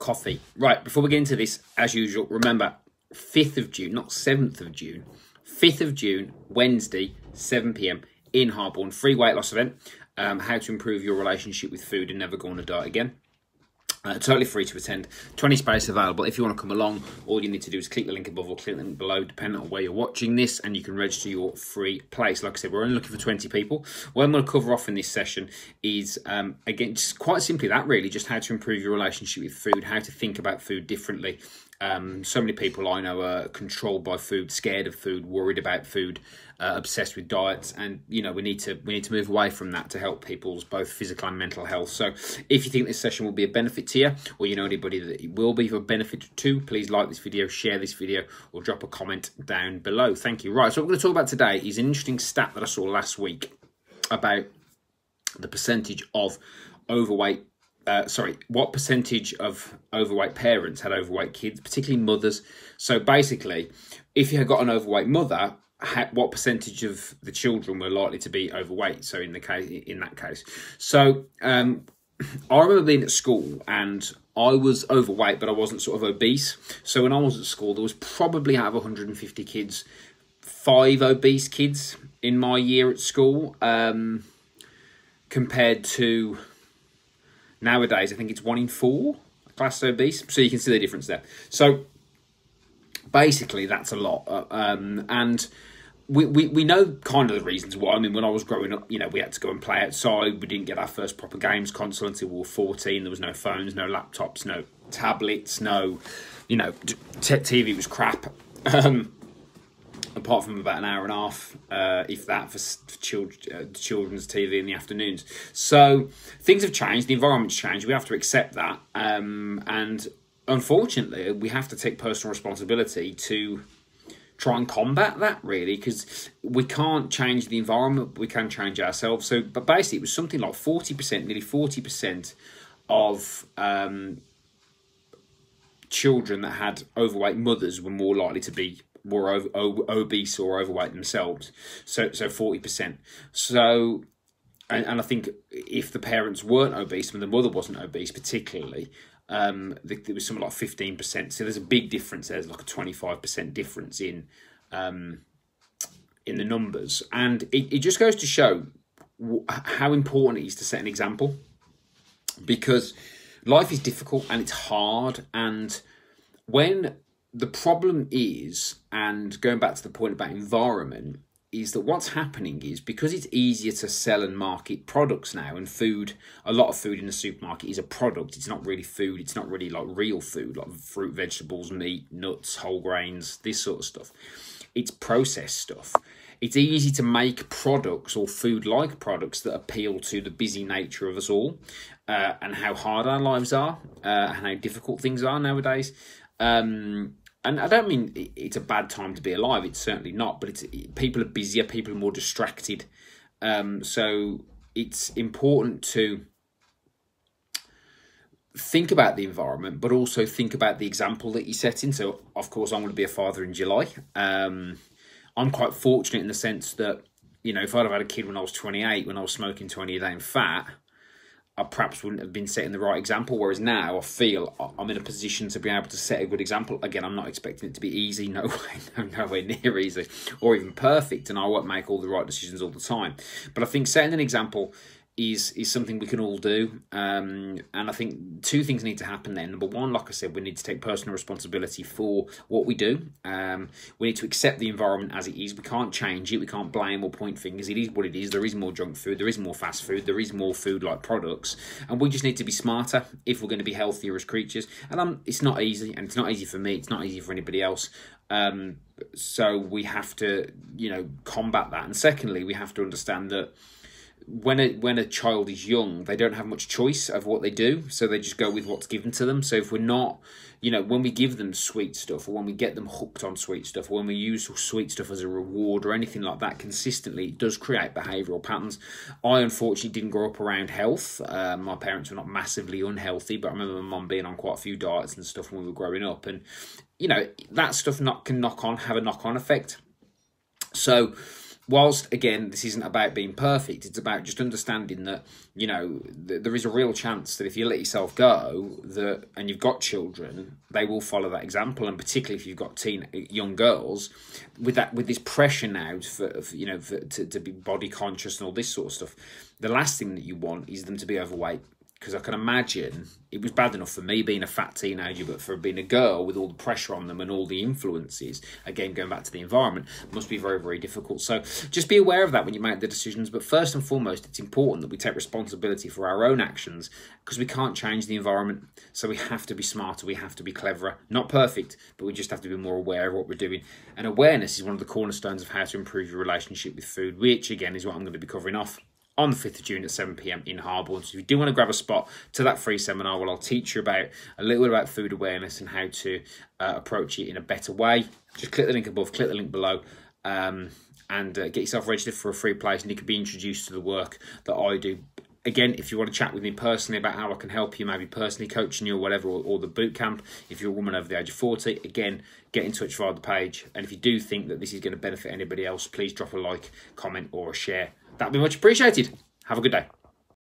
coffee. Right, before we get into this, as usual, remember 5th of June, not 7th of June, 5th of June, Wednesday, 7 pm in Harborne, free weight loss event. Um, how to improve your relationship with food and never go on a diet again. Uh, totally free to attend. 20 spaces available. If you want to come along, all you need to do is click the link above or click the link below, depending on where you're watching this, and you can register your free place. Like I said, we're only looking for 20 people. What I'm going to cover off in this session is, um, again, just quite simply that really, just how to improve your relationship with food, how to think about food differently, um, so many people I know are controlled by food, scared of food, worried about food, uh, obsessed with diets, and you know we need to we need to move away from that to help people's both physical and mental health. So, if you think this session will be a benefit to you, or you know anybody that it will be of a benefit to, please like this video, share this video, or drop a comment down below. Thank you. Right, so what we're going to talk about today is an interesting stat that I saw last week about the percentage of overweight uh, sorry, what percentage of overweight parents had overweight kids, particularly mothers? So basically, if you had got an overweight mother, what percentage of the children were likely to be overweight? So in the case, in that case, so um, I remember being at school and I was overweight, but I wasn't sort of obese. So when I was at school, there was probably out of 150 kids, five obese kids in my year at school, um, compared to Nowadays, I think it's one in four classed obese. So you can see the difference there. So basically, that's a lot. Uh, um, and we, we, we know kind of the reasons why. I mean, when I was growing up, you know, we had to go and play outside. We didn't get our first proper games console until we were 14. There was no phones, no laptops, no tablets, no, you know, TV was crap. Um, apart from about an hour and a half, uh, if that, for, for children, uh, children's TV in the afternoons. So things have changed, the environment's changed. We have to accept that, um, and unfortunately, we have to take personal responsibility to try and combat that really because we can't change the environment but we can change ourselves so but basically it was something like 40% nearly 40% of um, children that had overweight mothers were more likely to be were over, obese or overweight themselves. So so forty percent. So and, and I think if the parents weren't obese, and the mother wasn't obese particularly, um, there was something like fifteen percent. So there's a big difference. There's like a twenty five percent difference in um, in the numbers, and it, it just goes to show how important it is to set an example because life is difficult and it's hard and when the problem is, and going back to the point about environment, is that what's happening is because it's easier to sell and market products now and food a lot of food in the supermarket is a product it's not really food it's not really like real food like fruit vegetables meat nuts whole grains this sort of stuff. It's processed stuff. It's easy to make products or food like products that appeal to the busy nature of us all uh, and how hard our lives are uh, and how difficult things are nowadays. Um, and I don't mean it's a bad time to be alive. It's certainly not. But it's people are busier. People are more distracted. Um, so it's important to think about the environment, but also think about the example that you're setting. So, of course, I'm going to be a father in July. Um, I'm quite fortunate in the sense that you know if I'd have had a kid when I was 28, when I was smoking 20 a day and fat, I perhaps wouldn't have been setting the right example. Whereas now I feel I'm in a position to be able to set a good example. Again, I'm not expecting it to be easy, no way, no, nowhere near easy, or even perfect, and I won't make all the right decisions all the time. But I think setting an example is is something we can all do. Um, and I think two things need to happen then. Number one, like I said, we need to take personal responsibility for what we do. Um, we need to accept the environment as it is. We can't change it. We can't blame or point fingers. It is what it is. There is more junk food. There is more fast food. There is more food like products. And we just need to be smarter if we're going to be healthier as creatures. And um, it's not easy. And it's not easy for me. It's not easy for anybody else. Um, so we have to, you know, combat that. And secondly, we have to understand that when a when a child is young, they don't have much choice of what they do, so they just go with what's given to them. So if we're not, you know, when we give them sweet stuff, or when we get them hooked on sweet stuff, or when we use sweet stuff as a reward or anything like that consistently, it does create behavioural patterns. I unfortunately didn't grow up around health. Uh, my parents were not massively unhealthy, but I remember my mum being on quite a few diets and stuff when we were growing up, and you know that stuff not can knock on have a knock on effect. So whilst again this isn't about being perfect it's about just understanding that you know th- there is a real chance that if you let yourself go that and you've got children they will follow that example and particularly if you've got teen uh, young girls with that with this pressure now for, for you know for, to, to be body conscious and all this sort of stuff the last thing that you want is them to be overweight because I can imagine it was bad enough for me being a fat teenager, but for being a girl with all the pressure on them and all the influences, again, going back to the environment, must be very, very difficult. So just be aware of that when you make the decisions. But first and foremost, it's important that we take responsibility for our own actions because we can't change the environment. So we have to be smarter, we have to be cleverer. Not perfect, but we just have to be more aware of what we're doing. And awareness is one of the cornerstones of how to improve your relationship with food, which, again, is what I'm going to be covering off on the 5th of June at 7pm in Harborne. So if you do want to grab a spot to that free seminar, well, I'll teach you about a little bit about food awareness and how to uh, approach it in a better way. Just click the link above, click the link below. Um, and uh, get yourself registered for a free place and you can be introduced to the work that I do again, if you want to chat with me personally about how I can help you, maybe personally coaching you or whatever, or, or, the boot camp, if you're a woman over the age of 40, again, get in touch via the page. And if you do think that this is going to benefit anybody else, please drop a like, comment, or a share. That'd be much appreciated. Have a good day.